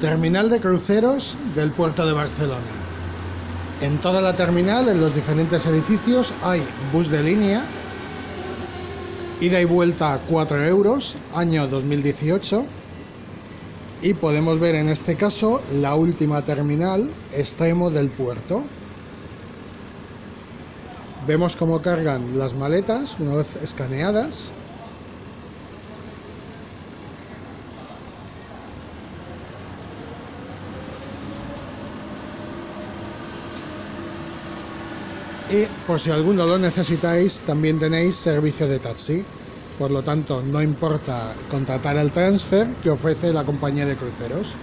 Terminal de cruceros del puerto de Barcelona. En toda la terminal, en los diferentes edificios, hay bus de línea, ida y vuelta 4 euros, año 2018. Y podemos ver en este caso la última terminal, extremo del puerto. Vemos cómo cargan las maletas una vez escaneadas y por si alguno lo necesitáis también tenéis servicio de taxi. Por lo tanto no importa contratar el transfer que ofrece la compañía de cruceros